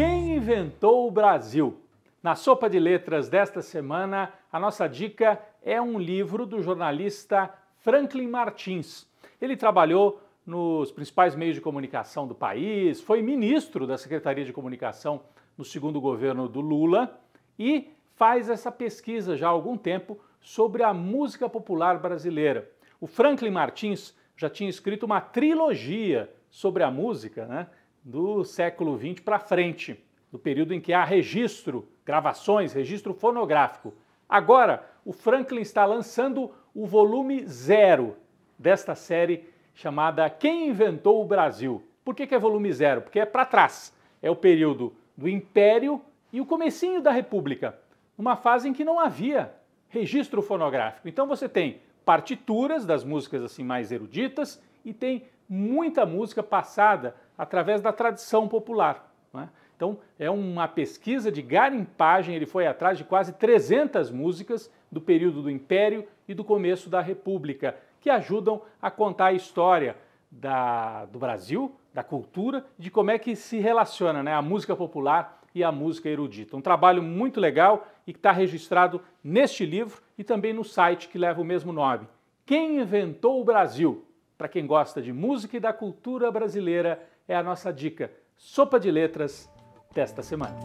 inventou o Brasil? Na sopa de letras desta semana, a nossa dica é um livro do jornalista Franklin Martins. Ele trabalhou nos principais meios de comunicação do país, foi ministro da Secretaria de Comunicação no segundo governo do Lula e faz essa pesquisa já há algum tempo sobre a música popular brasileira. O Franklin Martins já tinha escrito uma trilogia sobre a música, né? Do século XX para frente, do período em que há registro, gravações, registro fonográfico. Agora, o Franklin está lançando o volume zero desta série chamada Quem Inventou o Brasil. Por que, que é volume zero? Porque é para trás. É o período do Império e o comecinho da República, uma fase em que não havia registro fonográfico. Então você tem partituras das músicas assim mais eruditas e tem muita música passada através da tradição popular. É? Então, é uma pesquisa de garimpagem, ele foi atrás de quase 300 músicas do período do Império e do começo da República, que ajudam a contar a história da, do Brasil, da cultura, de como é que se relaciona né, a música popular e a música erudita. Um trabalho muito legal e que está registrado neste livro e também no site que leva o mesmo nome. Quem inventou o Brasil? Para quem gosta de música e da cultura brasileira, é a nossa dica. Sopa de letras desta semana.